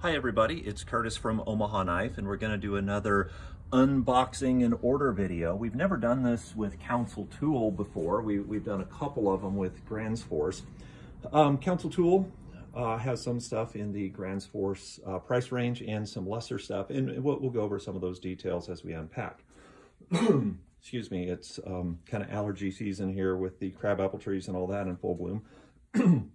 Hi everybody, it's Curtis from Omaha Knife and we're going to do another unboxing and order video. We've never done this with Council Tool before. We, have done a couple of them with Gransfors. Um, Council Tool uh, has some stuff in the Gransfors uh, price range and some lesser stuff and we'll, we'll, go over some of those details as we unpack. Excuse me, it's um, kind of allergy season here with the crabapple trees and all that in full bloom.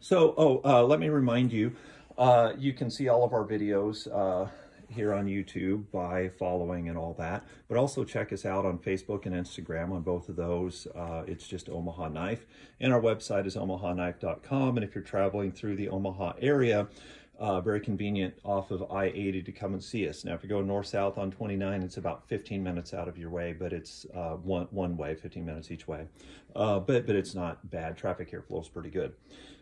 so, oh, uh, let me remind you, uh, you can see all of our videos uh, here on YouTube by following and all that, but also check us out on Facebook and Instagram on both of those. Uh, it's just Omaha Knife. And our website is omahaknife.com. And if you're traveling through the Omaha area, uh, very convenient off of I-80 to come and see us. Now, if you go north-south on 29, it's about 15 minutes out of your way, but it's uh, one, one way, 15 minutes each way. Uh, but, but it's not bad. Traffic here flows pretty good.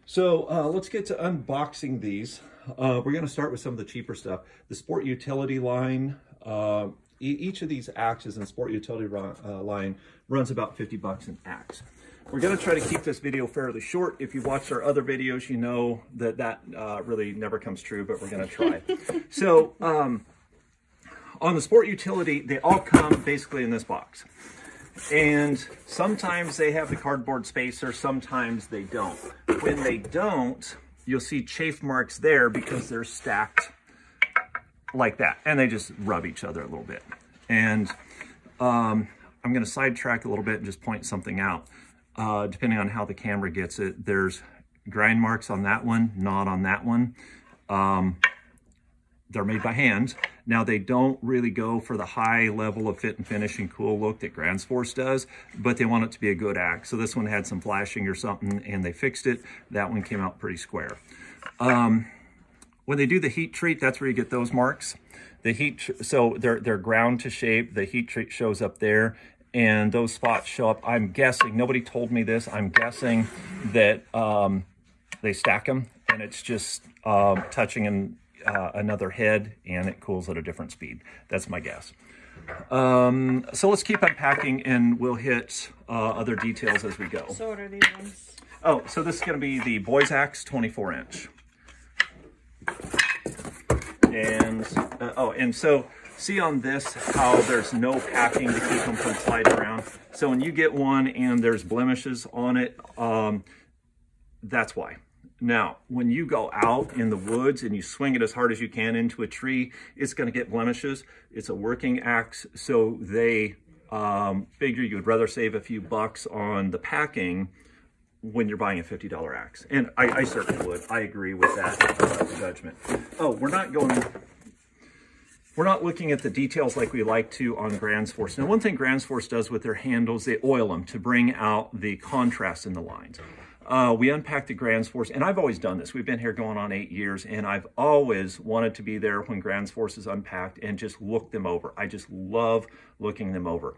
So uh, let's get to unboxing these. Uh, we're going to start with some of the cheaper stuff. The Sport Utility line, uh, e each of these axes in Sport Utility line runs about 50 bucks an axe. We're going to try to keep this video fairly short. If you've watched our other videos, you know that that uh, really never comes true, but we're going to try. so um, on the sport utility, they all come basically in this box. And sometimes they have the cardboard spacer, sometimes they don't. When they don't, you'll see chafe marks there because they're stacked like that. And they just rub each other a little bit. And um, I'm going to sidetrack a little bit and just point something out uh, depending on how the camera gets it. There's grind marks on that one, not on that one. Um, they're made by hand. Now they don't really go for the high level of fit and finish and cool look that Gransfors does, but they want it to be a good axe. So this one had some flashing or something and they fixed it. That one came out pretty square. Um, when they do the heat treat, that's where you get those marks. The heat, so they're, they're ground to shape. The heat treat shows up there and those spots show up. I'm guessing, nobody told me this, I'm guessing that um, they stack them and it's just uh, touching in, uh, another head and it cools at a different speed. That's my guess. Um, so let's keep unpacking and we'll hit uh, other details as we go. So what are these ones? Oh, so this is going to be the Boys Axe 24 inch. And, uh, oh, and so see on this how there's no packing to keep them from sliding around. So when you get one and there's blemishes on it, um, that's why. Now, when you go out in the woods and you swing it as hard as you can into a tree, it's going to get blemishes. It's a working axe, so they um, figure you would rather save a few bucks on the packing when you're buying a $50 axe. And I, I certainly would. I agree with that uh, judgment. Oh, we're not going we're not looking at the details like we like to on Gransfors. Now, one thing Gransfors does with their handles, they oil them to bring out the contrast in the lines. Uh, we unpacked the Gransfors, and I've always done this. We've been here going on eight years, and I've always wanted to be there when Grands Force is unpacked and just look them over. I just love looking them over.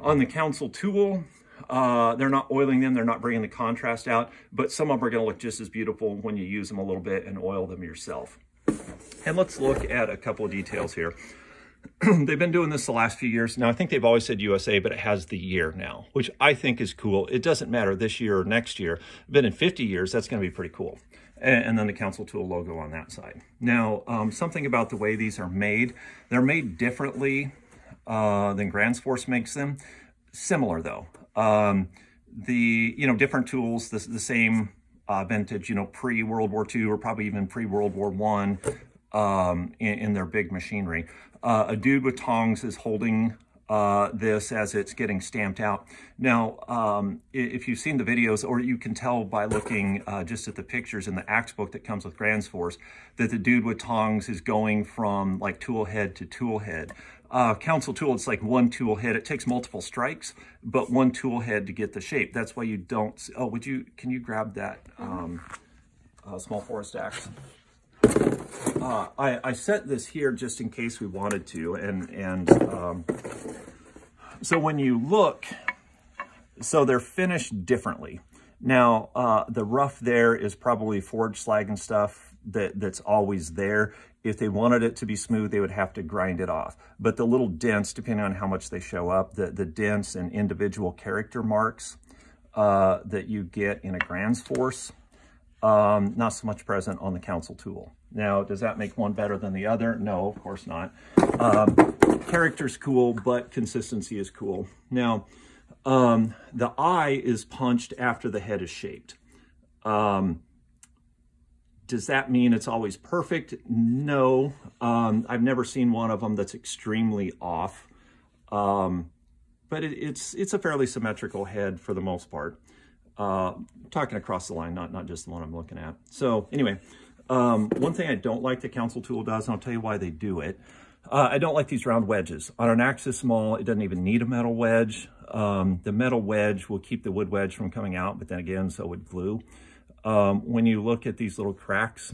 On the Council tool, uh, they're not oiling them, they're not bringing the contrast out, but some of them are going to look just as beautiful when you use them a little bit and oil them yourself. And let's look at a couple of details here. they've been doing this the last few years. Now, I think they've always said USA, but it has the year now, which I think is cool. It doesn't matter this year or next year, but in 50 years, that's going to be pretty cool. And, and, then the Council Tool logo on that side. Now, um, something about the way these are made, they're made differently uh, than Gransfors makes them. Similar, though. Um, the, you know, different tools, the, the same uh, vintage, you know, pre-World War II or probably even pre-World War One um, in, in, their big machinery. Uh, a dude with tongs is holding uh, this as it's getting stamped out. Now, um, if you've seen the videos, or you can tell by looking uh, just at the pictures in the axe book that comes with Gransfors, that the dude with tongs is going from like tool head to tool head. Uh, council tool, it's like one tool head. It takes multiple strikes, but one tool head to get the shape. That's why you don't, oh, would you, can you grab that um, uh, small forest axe? Uh, I, I set this here just in case we wanted to, and, and um, so when you look, so they're finished differently. Now, uh, the rough there is probably forge slag and stuff that, that's always there. If they wanted it to be smooth, they would have to grind it off. But the little dents, depending on how much they show up, the, the dents and individual character marks uh, that you get in a Gransfors, Um, not so much present on the Council tool. Now, does that make one better than the other? No, of course not. Um, character's cool, but consistency is cool. Now, um, the eye is punched after the head is shaped. Um, does that mean it's always perfect? No. Um, I've never seen one of them that's extremely off. Um, but it, it's it's a fairly symmetrical head for the most part. Uh, talking across the line, not, not just the one I'm looking at. So anyway, um, one thing I don't like the Council tool does, and I'll tell you why they do it. Uh, I don't like these round wedges. On an Axis Small, it doesn't even need a metal wedge. Um, the metal wedge will keep the wood wedge from coming out, but then again, so would glue. Um, when you look at these little cracks,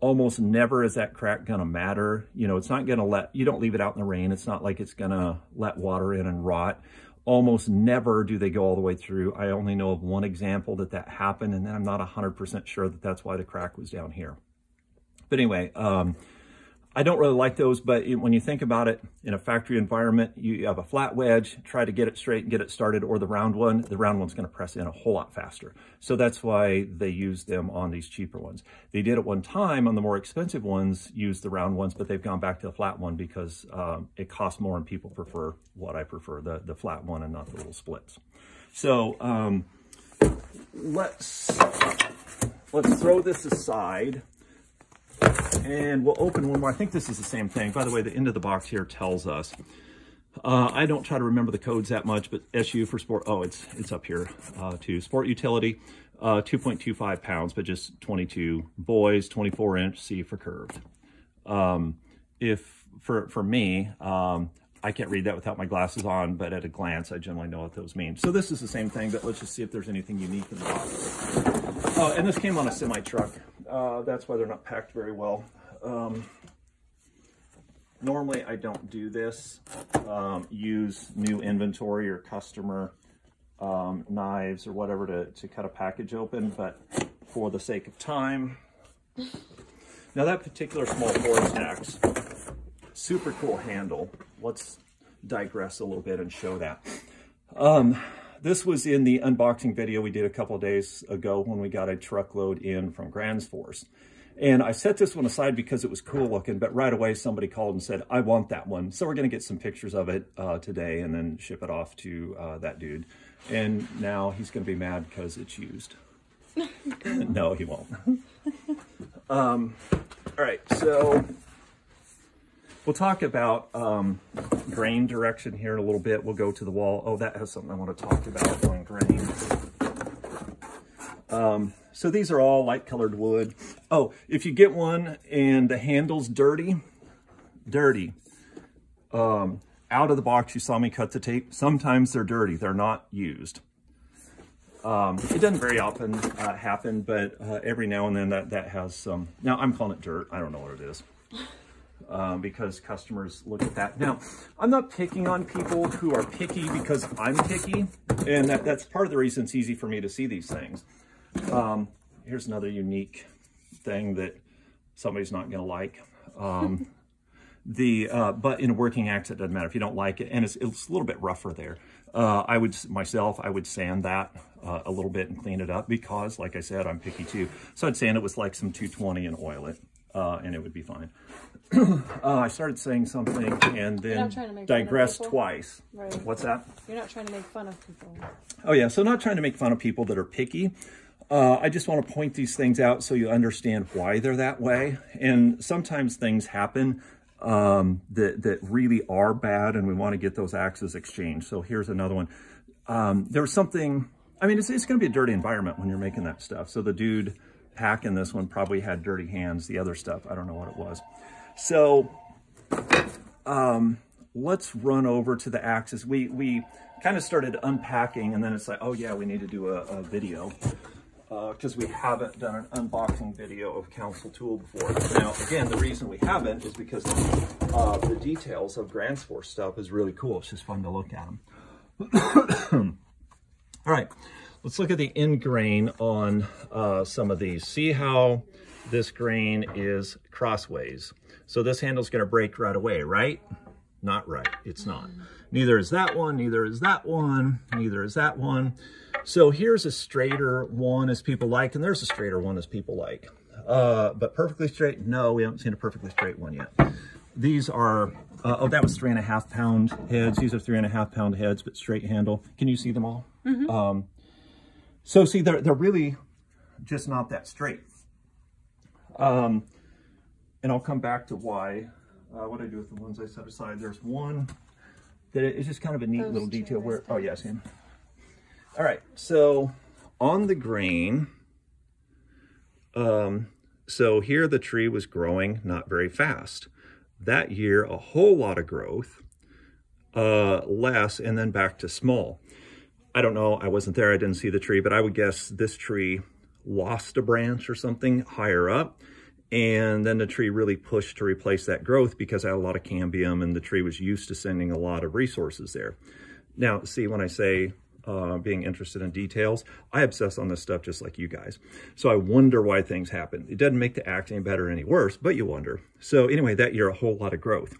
almost never is that crack going to matter. You know, it's not going to let, you don't leave it out in the rain. It's not like it's going to let water in and rot. Almost never do they go all the way through. I only know of one example that that happened, and then I'm not 100% sure that that's why the crack was down here. But anyway, um, I don't really like those, but when you think about it in a factory environment, you have a flat wedge, try to get it straight and get it started, or the round one, the round one's gonna press in a whole lot faster. So that's why they use them on these cheaper ones. They did at one time on the more expensive ones, use the round ones, but they've gone back to the flat one because um, it costs more and people prefer what I prefer, the, the flat one and not the little splits. So um, let's, let's throw this aside and we'll open one more. I think this is the same thing. By the way, the end of the box here tells us. Uh, I don't try to remember the codes that much, but SU for sport, oh, it's it's up here uh, too. Sport utility, uh, 2.25 pounds, but just 22. Boys, 24 inch, C for curved. Um, if, for, for me, um, I can't read that without my glasses on, but at a glance, I generally know what those mean. So this is the same thing, but let's just see if there's anything unique in the box. Oh, and this came on a semi-truck. Uh, that's why they're not packed very well. Um, normally I don't do this, um, use new inventory or customer um, knives or whatever to, to cut a package open, but for the sake of time. Now that particular small Forest Axe, super cool handle. Let's digress a little bit and show that. Um, this was in the unboxing video we did a couple days ago when we got a truckload in from Gransfors. And I set this one aside because it was cool looking, but right away somebody called and said, I want that one. So we're going to get some pictures of it uh, today and then ship it off to uh, that dude. And now he's going to be mad because it's used. no, he won't. um, all right, so We'll talk about um, grain direction here in a little bit. We'll go to the wall. Oh, that has something I want to talk about on grain. Um, so these are all light colored wood. Oh, if you get one and the handle's dirty, dirty, um, out of the box you saw me cut the tape, sometimes they're dirty. They're not used. Um, it doesn't very often uh, happen, but uh, every now and then that, that has some, now I'm calling it dirt. I don't know what it is um, because customers look at that. Now, I'm not picking on people who are picky because I'm picky, and that, that's part of the reason it's easy for me to see these things. Um, here's another unique thing that somebody's not going to like. Um, the uh, but in a working axe, it doesn't matter if you don't like it, and it's, it's a little bit rougher there. Uh, I would myself, I would sand that uh, a little bit and clean it up because, like I said, I'm picky too. So I'd sand it with like some 220 and oil it, uh, and it would be fine. uh, I started saying something and then digressed twice. Right. What's that? You're not trying to make fun of people. Oh yeah, so not trying to make fun of people that are picky. Uh, I just want to point these things out so you understand why they're that way. And sometimes things happen um, that, that really are bad and we want to get those axes exchanged. So here's another one. Um, there was something, I mean, it's, it's going to be a dirty environment when you're making that stuff. So the dude packing this one probably had dirty hands. The other stuff, I don't know what it was. So um, let's run over to the axis. We, we kind of started unpacking and then it's like, oh yeah, we need to do a, a video because uh, we haven't done an unboxing video of Council Tool before. Now, again, the reason we haven't is because uh, the details of Gransfors stuff is really cool. It's just fun to look at them. All right, let's look at the end grain on uh, some of these. See how this grain is crossways. So this handle's gonna break right away, right? Not right, it's not. Neither is that one, neither is that one, neither is that one. So here's a straighter one as people like, and there's a straighter one as people like. Uh, but perfectly straight, no, we haven't seen a perfectly straight one yet. These are, uh, oh, that was three and a half pound heads. These are three and a half pound heads, but straight handle. Can you see them all? Mm -hmm. um, so see, they're, they're really just not that straight. Um, and I'll come back to why, uh, what I do with the ones I set aside. There's one that is just kind of a neat Those little detail where, oh yes, him. All right, so on the grain, um, so here the tree was growing not very fast. That year, a whole lot of growth, uh, less, and then back to small. I don't know, I wasn't there, I didn't see the tree, but I would guess this tree lost a branch or something higher up, and then the tree really pushed to replace that growth because I had a lot of cambium and the tree was used to sending a lot of resources there. Now, see, when I say uh, being interested in details. I obsess on this stuff just like you guys. So I wonder why things happen. It doesn't make the act any better or any worse, but you wonder. So anyway, that year, a whole lot of growth.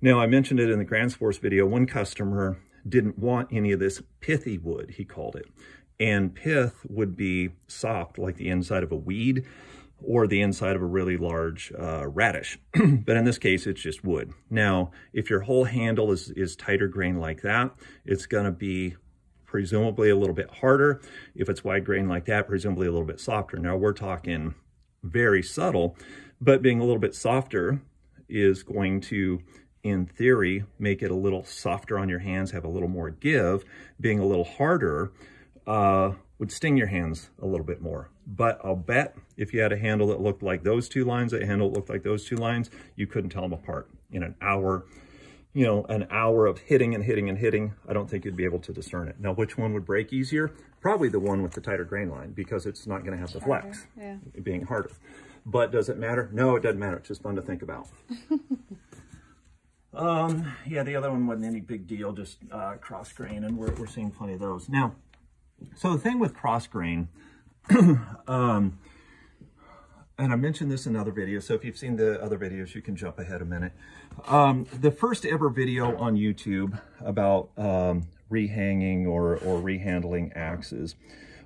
Now, I mentioned it in the Gransfors video. One customer didn't want any of this pithy wood, he called it. And pith would be soft, like the inside of a weed or the inside of a really large uh, radish. but in this case, it's just wood. Now, if your whole handle is, is tighter grain like that, it's gonna be presumably a little bit harder. If it's wide grain like that, presumably a little bit softer. Now we're talking very subtle, but being a little bit softer is going to, in theory, make it a little softer on your hands, have a little more give. Being a little harder uh, would sting your hands a little bit more. But I'll bet if you had a handle that looked like those two lines, a handle that looked like those two lines, you couldn't tell them apart in an hour you know, an hour of hitting and hitting and hitting, I don't think you'd be able to discern it. Now, which one would break easier? Probably the one with the tighter grain line because it's not going to have the flex, yeah. being harder. But does it matter? No, it doesn't matter. It's just fun to think about. um, yeah, the other one wasn't any big deal, just uh, cross grain, and we're, we're seeing plenty of those. Now, so the thing with cross grain, um, and I mentioned this in other videos, so if you've seen the other videos, you can jump ahead a minute. Um, the first ever video on YouTube about um, rehanging or, or rehandling axes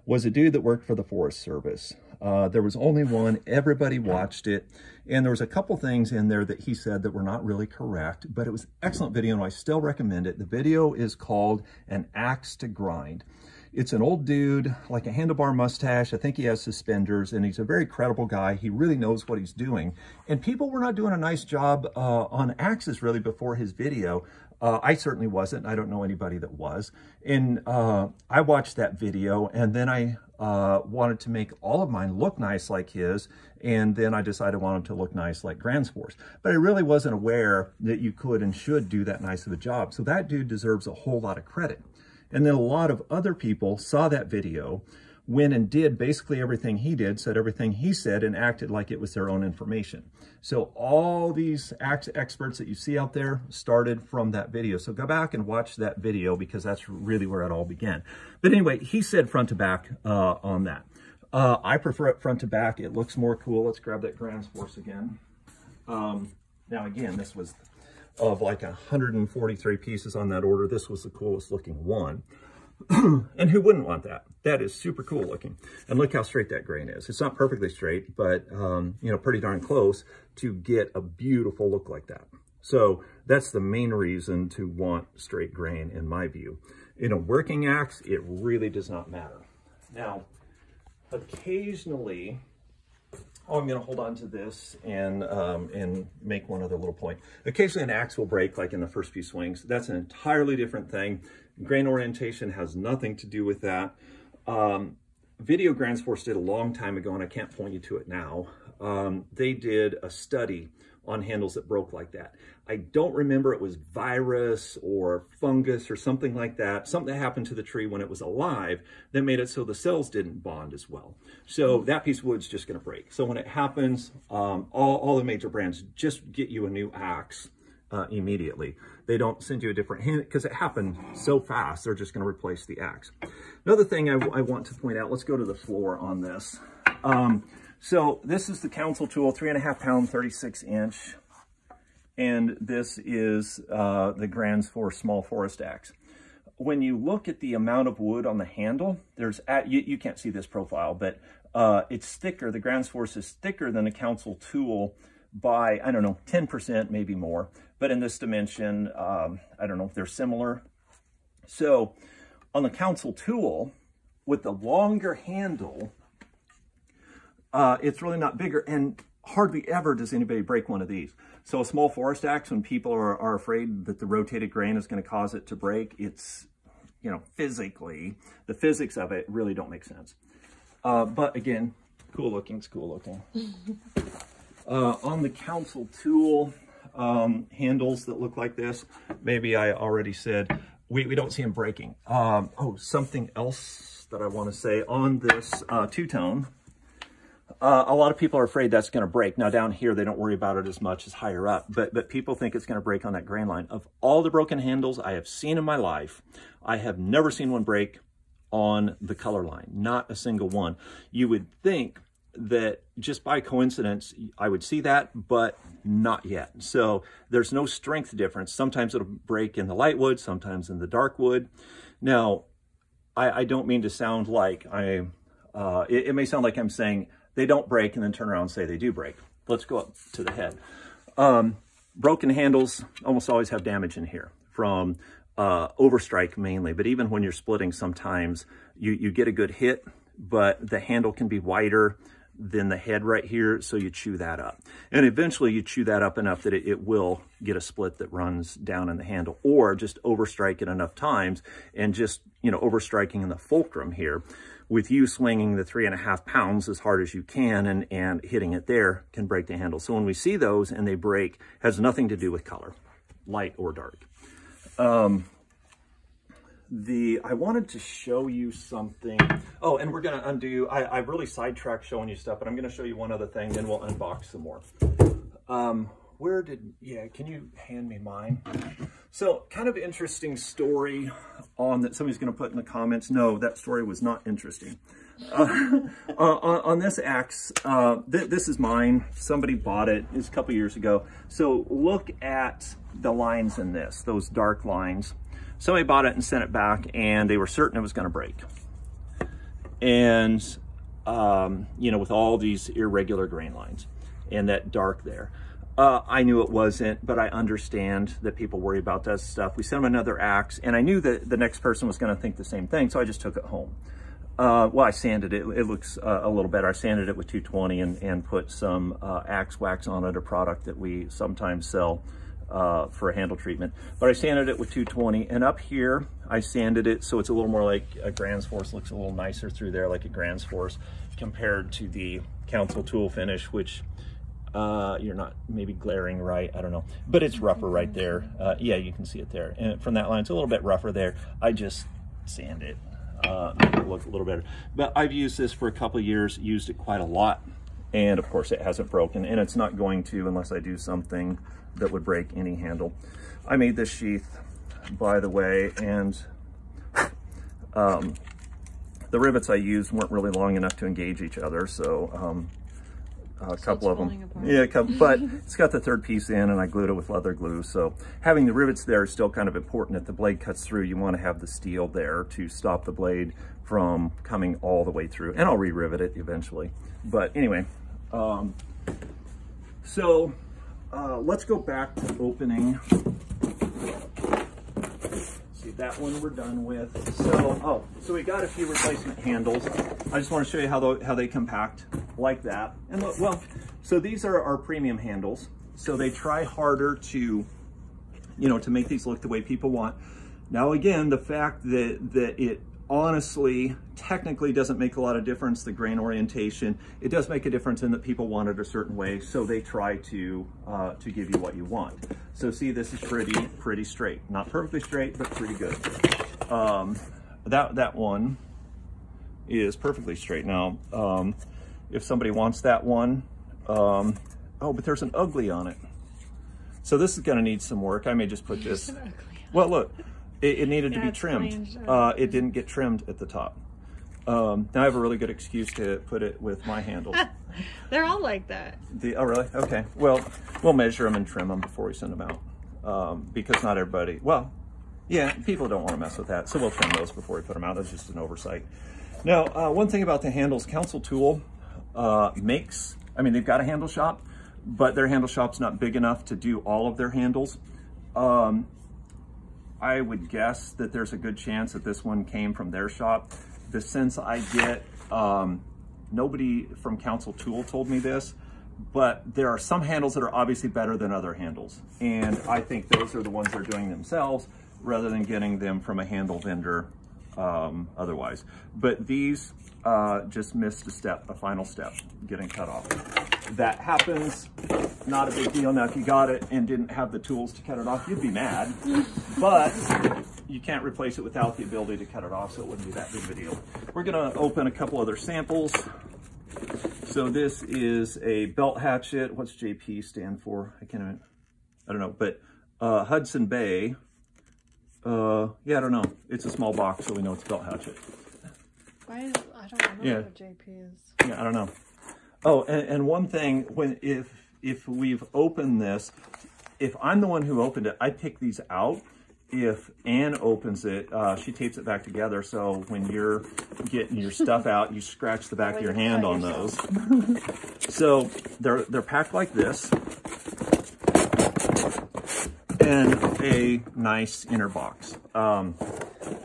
was a dude that worked for the Forest Service. Uh, there was only one, everybody watched it, and there was a couple things in there that he said that were not really correct, but it was excellent video and I still recommend it. The video is called An Axe to Grind. It's an old dude, like a handlebar mustache. I think he has suspenders, and he's a very credible guy. He really knows what he's doing. And people were not doing a nice job uh, on axes, really, before his video. Uh, I certainly wasn't. I don't know anybody that was. And uh, I watched that video, and then I uh, wanted to make all of mine look nice like his, and then I decided I wanted to look nice like Gransfors. But I really wasn't aware that you could and should do that nice of a job. So that dude deserves a whole lot of credit. And then a lot of other people saw that video, went and did basically everything he did, said everything he said, and acted like it was their own information. So all these experts that you see out there started from that video. So go back and watch that video because that's really where it all began. But anyway, he said front to back uh, on that. Uh, I prefer it front to back. It looks more cool. Let's grab that Gransfors again. Um, now, again, this was of like 143 pieces on that order. This was the coolest looking one. and who wouldn't want that? That is super cool looking. And look how straight that grain is. It's not perfectly straight, but, um, you know, pretty darn close to get a beautiful look like that. So that's the main reason to want straight grain in my view. In a working axe, it really does not matter. Now, occasionally, oh, I'm going to hold on to this and um, and make one other little point. Occasionally an axe will break like in the first few swings. That's an entirely different thing. Grain orientation has nothing to do with that. Um, Video Gransfors did a long time ago, and I can't point you to it now. Um, they did a study on handles that broke like that. I don't remember it was virus or fungus or something like that, something that happened to the tree when it was alive that made it so the cells didn't bond as well. So that piece of wood's just gonna break. So when it happens, um, all, all the major brands just get you a new axe uh, immediately. They don't send you a different hand because it happened so fast, they're just gonna replace the axe. Another thing I, I, want to point out, let's go to the floor on this. Um, so this is the council tool, three and a half pound, 36 inch. And this is uh, the Gransfors Small Forest Axe. when you look at the amount of wood on the handle, there's at, you, you can't see this profile, but uh, it's thicker. The Gransfors is thicker than a Council tool by, I don't know, 10%, maybe more. But in this dimension, um, I don't know if they're similar. So on the Council tool, with the longer handle, uh, it's really not bigger. And hardly ever does anybody break one of these. So a small forest axe, when people are, are afraid that the rotated grain is going to cause it to break, it's, you know, physically, the physics of it really don't make sense. Uh, but again, cool looking, it's cool looking. uh, on the council tool um, handles that look like this, maybe I already said, we, we don't see them breaking. Um, oh, something else that I want to say on this uh, two-tone, uh, a lot of people are afraid that's going to break. Now down here, they don't worry about it as much as higher up, but, but people think it's going to break on that grain line. Of all the broken handles I have seen in my life, I have never seen one break on the color line, not a single one. You would think that just by coincidence, I would see that, but not yet. So there's no strength difference. Sometimes it'll break in the light wood, sometimes in the dark wood. Now, I, I don't mean to sound like I, uh, it, it may sound like I'm saying they don't break and then turn around and say they do break. Let's go up to the head. Um, broken handles almost always have damage in here from uh, overstrike mainly, but even when you're splitting sometimes you, you get a good hit, but the handle can be wider than the head right here, so you chew that up. And eventually you chew that up enough that it, it, will get a split that runs down in the handle, or just overstrike it enough times and just, you know, overstriking in the fulcrum here with you swinging the three and a half pounds as hard as you can and, and hitting it there can break the handle. So when we see those and they break, has nothing to do with color, light or dark. Um, the I wanted to show you something. Oh, and we're to undo, I, I really sidetracked showing you stuff, but I'm to show you one other thing, then we'll unbox some more. Um, where did, yeah, can you hand me mine? So kind of interesting story on that somebody's to put in the comments. No, that story was not interesting. Uh, uh, on, on, this axe, uh, th this is mine. Somebody bought it. It's a couple years ago. So look at the lines in this, those dark lines. Somebody bought it and sent it back and they were certain it was going to break. And, um, you know, with all these irregular grain lines and that dark there. Uh, I knew it wasn't, but I understand that people worry about that stuff. We sent them another axe, and I knew that the next person was going to think the same thing, so I just took it home. Uh, well, I sanded it. It looks uh, a little better. I sanded it with 220 and, and put some uh, axe wax on it, a product that we sometimes sell uh, for a handle treatment. But I sanded it with 220, and up here, I sanded it so it's a little more like a Gransfors, looks a little nicer through there like a Gransfors compared to the Council Tool finish, which uh, you're not maybe glaring right, I don't know, but it's rougher right there. Uh, yeah, you can see it there. And from that line, it's a little bit rougher there. I just sand it, uh, make it look a little better. But I've used this for a couple years, used it quite a lot. And of course it hasn't broken and it's not going to unless I do something that would break any handle. I made this sheath, by the way, and um, the rivets I used weren't really long enough to engage each other. So um, a so couple of them. Apart. Yeah, couple, but it's got the third piece in and I glued it with leather glue. So having the rivets there is still kind of important. If the blade cuts through, you want to have the steel there to stop the blade from coming all the way through. And I'll re-rivet it eventually. But anyway, um, so uh, let's go back to opening. See, that one we're done with. So, oh, so we got a few replacement handles. I just want to show you how, the, how they compact like that. And look, well, so these are our premium handles. So they try harder to, you know, to make these look the way people want. Now, again, the fact that, that it honestly technically doesn't make a lot of difference, the grain orientation. It does make a difference in that people want it a certain way, so they try to, uh, to give you what you want. So see, this is pretty, pretty straight. Not perfectly straight, but pretty good. Um, that, that one is perfectly straight. Now, um, if somebody wants that one. Um, oh, but there's an ugly on it. So this is gonna need some work. I may just put this. Well, look, it, it needed to be trimmed. Uh, it didn't get trimmed at the top. Um, now I have a really good excuse to put it with my handles. They're all like that. The, oh, really? Okay. Well, we'll measure them and trim them before we send them out. Um, because not everybody, well, Yeah, people don't want to mess with that, so we'll trim those before we put them out. That's just an oversight. Now, uh, one thing about the handles, Council Tool uh, makes, I mean, they've got a handle shop, but their handle shop's not big enough to do all of their handles. Um, I would guess that there's a good chance that this one came from their shop. The sense I get, um, nobody from Council Tool told me this, but there are some handles that are obviously better than other handles. And I think those are the ones they're doing themselves rather than getting them from a handle vendor um, otherwise. But these uh, just missed a step, a final step, getting cut off. That happens, not a big deal. Now, if you got it and didn't have the tools to cut it off, you'd be mad. but you can't replace it without the ability to cut it off, so it wouldn't be that big of a deal. We're gonna open a couple other samples. So this is a belt hatchet. What's JP stand for? I can't even, I don't know, but uh, Hudson Bay. Uh, yeah, I don't know. It's a small box, so we know it's belt hatchet. Why is, I don't know Yeah. what JP is. Yeah, I don't know. Oh, and, and one thing, when if if we've opened this, if I'm the one who opened it, I pick these out. If Anne opens it, uh, she tapes it back together. So when you're getting your stuff out, you scratch the back of your hand on those. so they're they're packed like this, and a nice inner box. Um,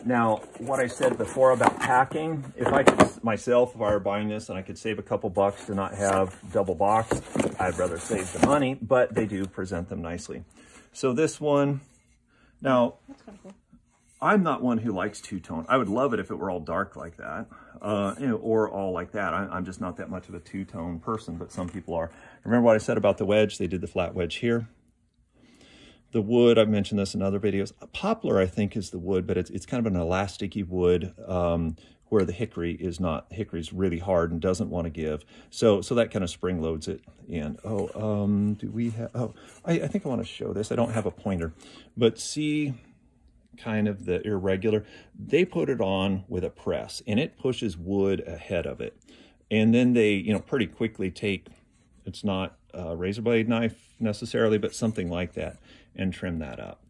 now, what I said before about packing, if I could myself, if I were buying this and I could save a couple bucks to not have double box, I'd rather save the money, but they do present them nicely. So this one, now, That's kind of cool. I'm not one who likes two-tone. I would love it if it were all dark like that, uh, you know, or all like that. I, I'm just not that much of a two-tone person, but some people are. Remember what I said about the wedge? They did the flat wedge here. The wood, I've mentioned this in other videos. Poplar, I think, is the wood, but it's, it's kind of an elasticy wood um, where the hickory is not. Hickory's really hard and doesn't want to give. So so that kind of spring loads it in. Oh, um, do we have, oh, I, I think I want to show this. I don't have a pointer, but see kind of the irregular, they put it on with a press and it pushes wood ahead of it. And then they, you know, pretty quickly take, it's not a razor blade knife necessarily, but something like that and trim that up.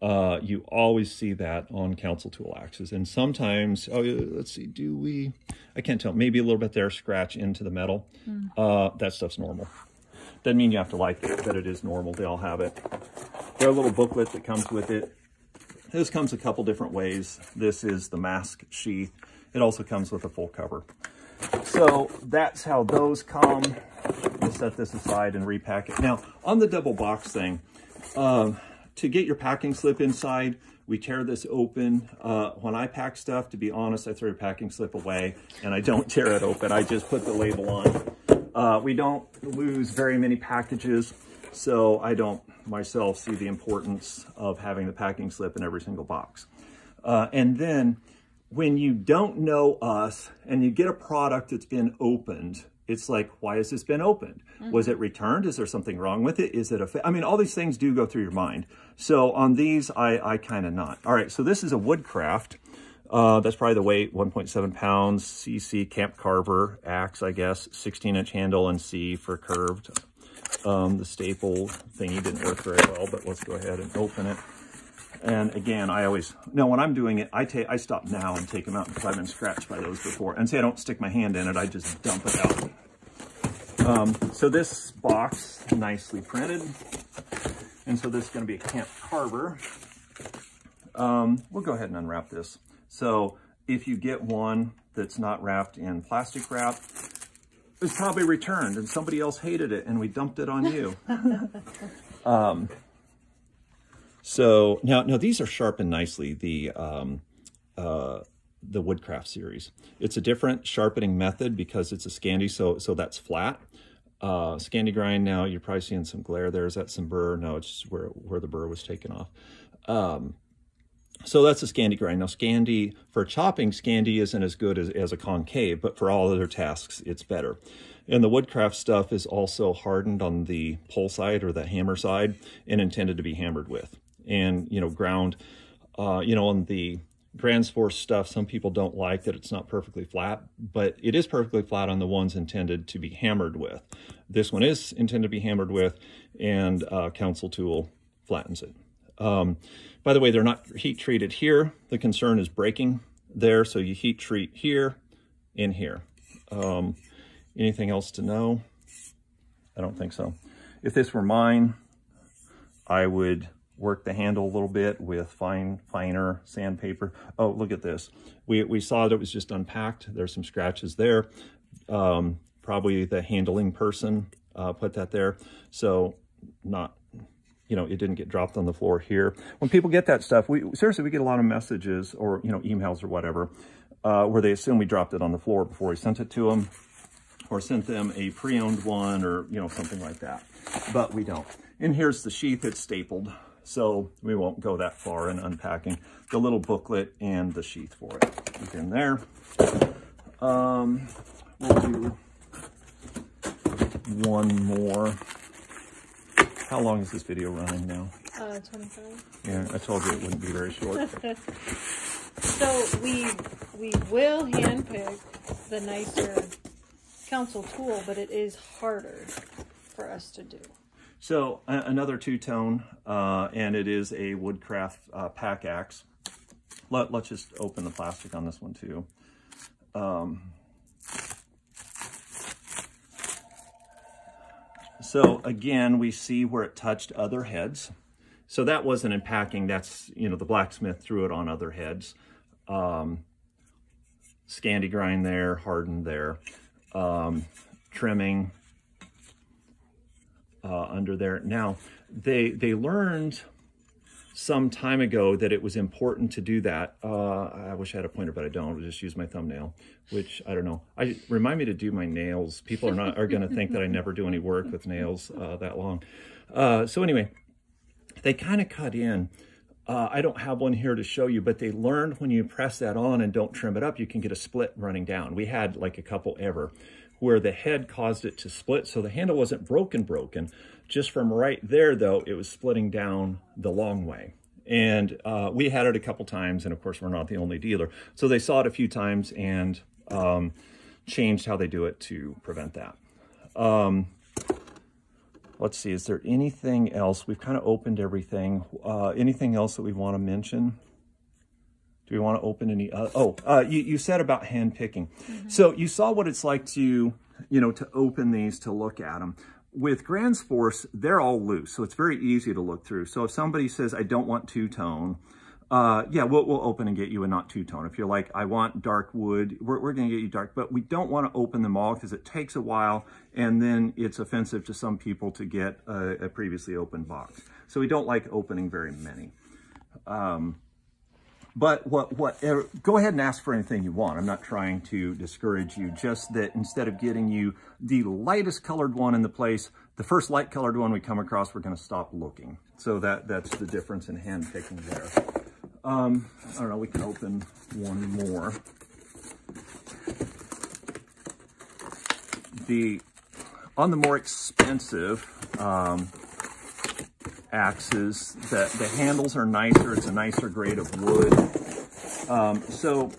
Uh, you always see that on council tool axes. And sometimes, oh, let's see, do we, I can't tell, maybe a little bit there, scratch into the metal. Uh, that stuff's normal. Doesn't mean you have to like it, but it is normal. They all have it. There are a little booklet that comes with it. This comes a couple different ways. This is the mask sheath. It also comes with a full cover. So that's how those come. We'll set this aside and repack it. Now, on the double box thing, um, to get your packing slip inside, we tear this open. Uh, when I pack stuff, to be honest, I throw your packing slip away and I don't tear it open. I just put the label on. Uh, we don't lose very many packages, so I don't myself see the importance of having the packing slip in every single box. Uh, and then when you don't know us and you get a product that's been opened, it's like, why has this been opened? Was it returned? Is there something wrong with it? Is it a, fa- I mean, all these things do go through your mind. So on these, I, I kind of not. All right, so this is a Woodcraft. Uh, that's probably the weight, 1.7 pounds, CC Camp Carver axe, I guess, 16 inch handle and C for curved. Um, the staple thingy didn't work very well, but let's go ahead and open it. And again, I always, no, when I'm doing it, I take, I stop now and take them out because I've been scratched by those before. And say I don't stick my hand in it, I just dump it out. Um, so this box, nicely printed. And so this is gonna be a Camp Carver. Um, we'll go ahead and unwrap this. So if you get one that's not wrapped in plastic wrap, it's probably returned and somebody else hated it and we dumped it on you. um, so now, now these are sharpened nicely, the, um, uh, the Woodcraft series. It's a different sharpening method because it's a Scandi, so, so that's flat. Uh, Scandi grind now, you're probably seeing some glare there. Is that some burr? No, it's where, where the burr was taken off. Um, so that's a Scandi grind. Now Scandi, for chopping, Scandi isn't as good as, as a concave, but for all other tasks, it's better. And the Woodcraft stuff is also hardened on the pole side or the hammer side and intended to be hammered with. And, you know, ground, uh, you know, on the Gransfors stuff, some people don't like that it's not perfectly flat, but it is perfectly flat on the ones intended to be hammered with. This one is intended to be hammered with, and uh, Council Tool flattens it. Um, by the way, they're not heat treated here. The concern is breaking there. So you heat treat here in here. Um, anything else to know? I don't think so. If this were mine, I would work the handle a little bit with fine, finer sandpaper. Oh, look at this. We, we saw that it was just unpacked. There's some scratches there. Um, probably the handling person uh, put that there. So not, you know, it didn't get dropped on the floor here. When people get that stuff, we seriously, we get a lot of messages or, you know, emails or whatever, uh, where they assume we dropped it on the floor before we sent it to them or sent them a pre-owned one or, you know, something like that. But we don't. And here's the sheath, it's stapled. So we won't go that far in unpacking. The little booklet and the sheath for it is in there. Um, we'll do one more. How long is this video running now? Uh, 25. Yeah, I told you it wouldn't be very short. So we we will handpick the nicer council tool, but it is harder for us to do. So another two-tone, uh, and it is a Woodcraft uh, pack axe. Let, let's just open the plastic on this one too. Um, so again, we see where it touched other heads. So that wasn't in packing. That's, you know, the blacksmith threw it on other heads. Um, Scandi grind there, hardened there. Um, trimming, uh, under there. Now, they they learned some time ago that it was important to do that. Uh, I wish I had a pointer, but I don't. I'll just use my thumbnail, which I don't know. I remind me to do my nails. People are not are going to think that I never do any work with nails uh, that long. Uh, so anyway, they kind of cut in. Uh, I don't have one here to show you, but they learned when you press that on and don't trim it up, you can get a split running down. We had like a couple ever where the head caused it to split. So the handle wasn't broken, broken. Just from right there, though, it was splitting down the long way. And uh, we had it a couple times, and of course, we're not the only dealer. So they saw it a few times and um, changed how they do it to prevent that. Um, let's see, is there anything else? We've kind of opened everything. Uh, anything else that we want to mention? Do we want to open any? Uh, oh, uh, you, you said about hand picking. Mm -hmm. So you saw what it's like to, you know, to open these, to look at them. With Gransfors, they're all loose, so it's very easy to look through. So if somebody says, I don't want two-tone, uh, yeah, we'll, we'll open and get you a not two-tone. If you're like, I want dark wood, we're, we're going to get you dark, but we don't want to open them all because it takes a while, and then it's offensive to some people to get a, a previously opened box. So we don't like opening very many. Um, but what, what, er, go ahead and ask for anything you want. I'm not trying to discourage you, just that instead of getting you the lightest colored one in the place, the first light colored one we come across, we're gonna stop looking. So that, that's the difference in hand picking there. Um, I don't know, we can open one more. The, on the more expensive, um, axes. The, the handles are nicer. It's a nicer grade of wood. Um, so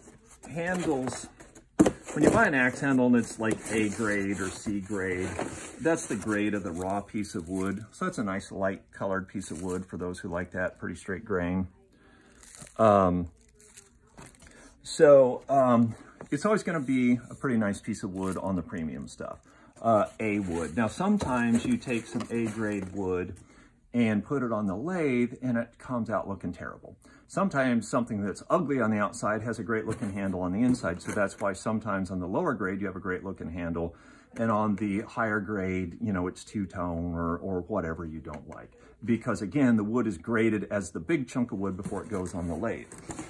handles, when you buy an axe handle and it's like A grade or C grade, that's the grade of the raw piece of wood. So that's a nice light colored piece of wood for those who like that, pretty straight grain. Um, so um, it's always going to be a pretty nice piece of wood on the premium stuff. Uh, A wood. Now, sometimes you take some A grade wood and put it on the lathe and it comes out looking terrible. Sometimes something that's ugly on the outside has a great looking handle on the inside. So that's why sometimes on the lower grade, you have a great looking handle. And on the higher grade, you know, it's two-tone or, or whatever you don't like. Because again, the wood is graded as the big chunk of wood before it goes on the lathe.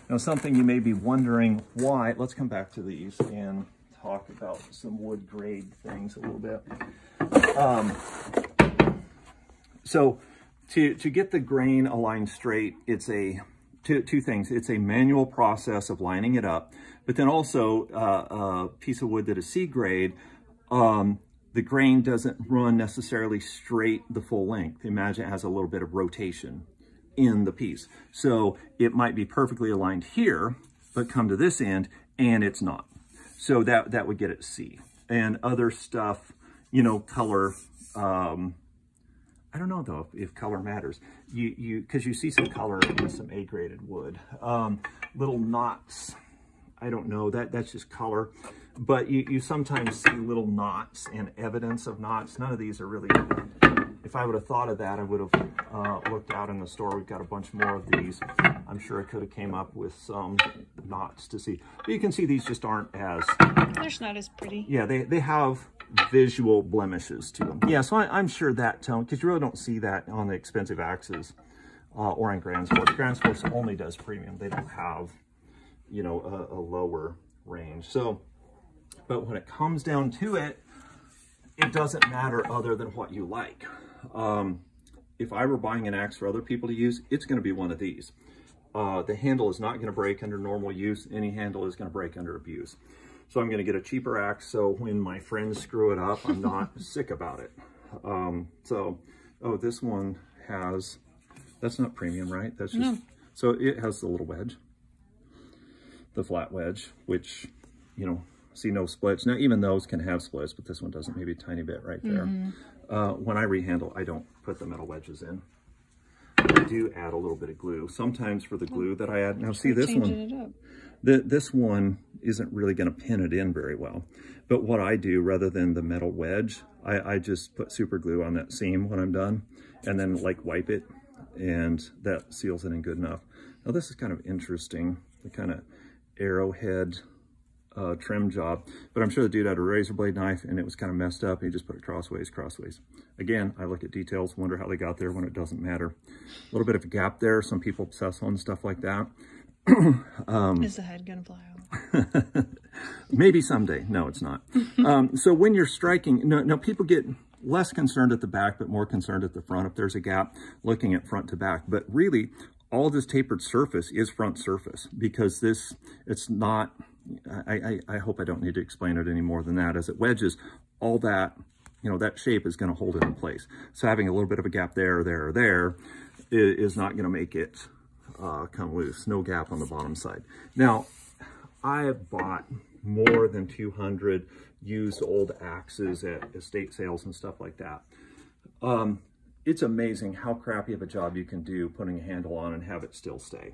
Now, something you may be wondering why, let's come back to these and talk about some wood grade things a little bit. Um, so to, to get the grain aligned straight, it's a two, two things. It's a manual process of lining it up, but then also uh, a piece of wood that is C grade, um, the grain doesn't run necessarily straight the full length. Imagine it has a little bit of rotation in the piece. So it might be perfectly aligned here, but come to this end and it's not. So that, that would get it C. And other stuff, you know, color, um, I don't know though if, if color matters. You you because you see some color in some A graded wood. Um, little knots. I don't know that that's just color, but you you sometimes see little knots and evidence of knots. None of these are really. If I would have thought of that, I would have uh, looked out in the store. We've got a bunch more of these. I'm sure I could have came up with some knots to see. But you can see these just aren't as They're just not as pretty. yeah, they, they have visual blemishes to them. Yeah, so I, I'm sure that tone, because you really don't see that on the expensive axes uh, or on Gransfors. Grand Force only does premium. They don't have, you know, a, a lower range. So, but when it comes down to it, it doesn't matter other than what you like. Um, if I were buying an axe for other people to use, it's going to be one of these. Uh, the handle is not going to break under normal use. Any handle is going to break under abuse. So I'm going to get a cheaper axe so when my friends screw it up, I'm not sick about it. Um, so, oh, this one has, that's not premium, right? That's just, No. so it has the little wedge, the flat wedge, which, you know, see no splits. Now, even those can have splits, but this one doesn't, maybe a tiny bit right there. Uh, when I rehandle, I don't put the metal wedges in. I do add a little bit of glue. Sometimes for the glue that I add, now see this one, the, this one isn't really going to pin it in very well. But what I do, rather than the metal wedge, I, I just put super glue on that seam when I'm done and then like wipe it and that seals it in good enough. Now this is kind of interesting, the kind of arrowhead uh, trim job, but I'm sure the dude had a razor blade knife and it was kind of messed up. He just put it crossways, crossways. Again, I look at details, wonder how they got there when it doesn't matter. A little bit of a gap there. Some people obsess on stuff like that. Is the head gonna fly off? Maybe someday. No, it's not. um, so when you're striking, no, no, people get less concerned at the back, but more concerned at the front if there's a gap, looking at front to back. But really, all this tapered surface is front surface because this, it's not, I, I, I hope I don't need to explain it any more than that. As it wedges, all that, you know, that shape is going to hold it in place. So having a little bit of a gap there, there, or there is, not going to make it uh, come loose. No gap on the bottom side. Now, I have bought more than 200 used old axes at estate sales and stuff like that. Um, it's amazing how crappy of a job you can do putting a handle on and have it still stay.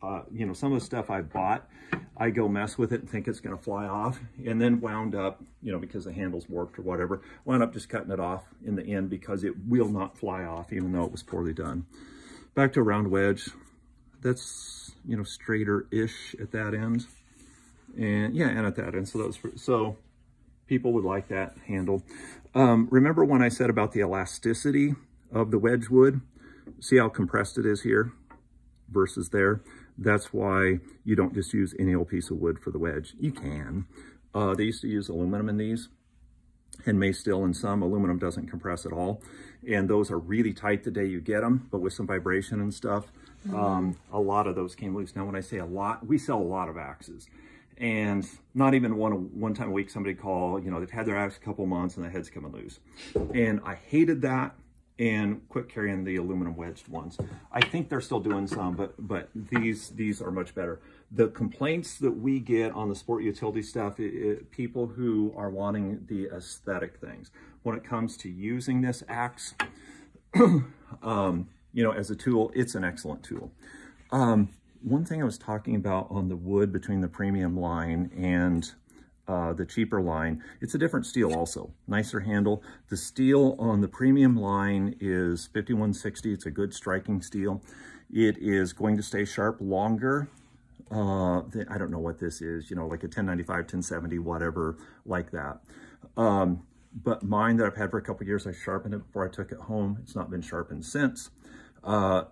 Uh, you know, some of the stuff I bought, I go mess with it and think it's going to fly off and then wound up, you know, because the handle's warped or whatever, wound up just cutting it off in the end because it will not fly off even though it was poorly done. Back to a round wedge. That's, you know, straighter-ish at that end. And yeah, and at that end. So that was, so people would like that handle. Um, remember when I said about the elasticity of the wedge wood? See how compressed it is here versus there? That's why you don't just use any old piece of wood for the wedge. You can. Uh, they used to use aluminum in these and may still in some. Aluminum doesn't compress at all. And those are really tight the day you get them, but with some vibration and stuff, um, a lot of those came loose. Now, when I say a lot, we sell a lot of axes. And not even one one time a week, somebody call, you know, they've had their axe a couple months and the head's coming loose. And I hated that and quit carrying the aluminum wedged ones. I think they're still doing some, but but these these are much better. The complaints that we get on the sport utility stuff, it, it, people who are wanting the aesthetic things. When it comes to using this axe, um, you know, as a tool, it's an excellent tool. Um, one thing I was talking about on the wood between the premium line and uh, the cheaper line, it's a different steel also, nicer handle. The steel on the premium line is 5160. It's a good striking steel. It is going to stay sharp longer. Uh, I don't know what this is, you know, like a 1095, 1070, whatever, like that. Um, but mine that I've had for a couple years, I sharpened it before I took it home. It's not been sharpened since. Uh,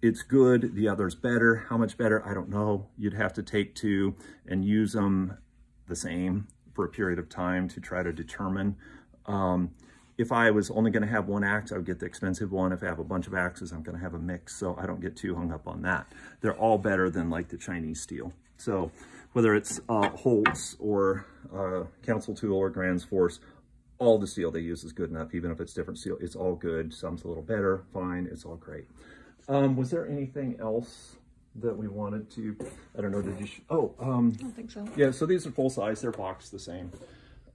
it's good. The other's better. How much better? I don't know. You'd have to take two and use them the same for a period of time to try to determine. Um, if I was only going to have one axe, I would get the expensive one. If I have a bunch of axes, I'm going to have a mix, so I don't get too hung up on that. They're all better than like the Chinese steel. So whether it's uh, Hults or uh, Council Tool or Gransfors, all the steel they use is good enough, even if it's different steel. It's all good. Some's a little better, fine. It's all great. Um, was there anything else that we wanted to, I don't know, did you, oh, um, I don't think so. yeah, so these are full size, they're boxed the same,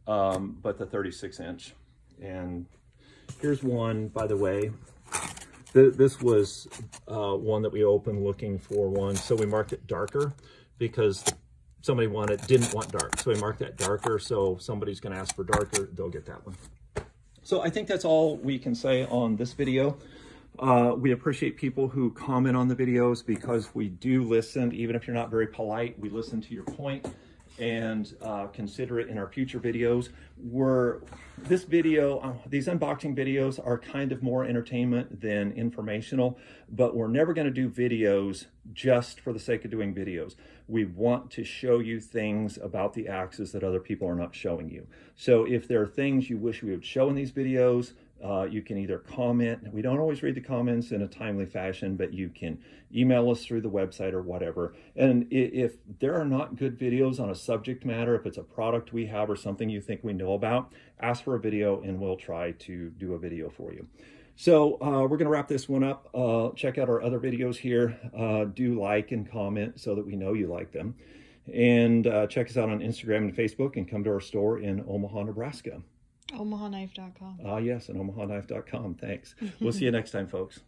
um, but the 36 inch. And Here's one, by the way. Th this was uh, one that we opened looking for one, so we marked it darker because somebody wanted didn't want dark. So we marked that darker, so somebody's going to ask for darker, they'll get that one. So I think that's all we can say on this video. Uh, we appreciate people who comment on the videos because we do listen, even if you're not very polite, we listen to your point and uh, consider it in our future videos. We're, this video, uh, these unboxing videos are kind of more entertainment than informational, but we're never gonna do videos just for the sake of doing videos. We want to show you things about the axes that other people are not showing you. So if there are things you wish we would show in these videos, uh, you can either comment. We don't always read the comments in a timely fashion, but you can email us through the website or whatever. And if there are not good videos on a subject matter, if it's a product we have or something you think we know about, ask for a video and we'll try to do a video for you. So uh, we're going to wrap this one up. Uh, check out our other videos here. Uh, do like and comment so that we know you like them. And uh, check us out on Instagram and Facebook and come to our store in Omaha, Nebraska. OmahaKnife.com. Ah, yes, and OmahaKnife.com. Thanks. we'll see you next time, folks.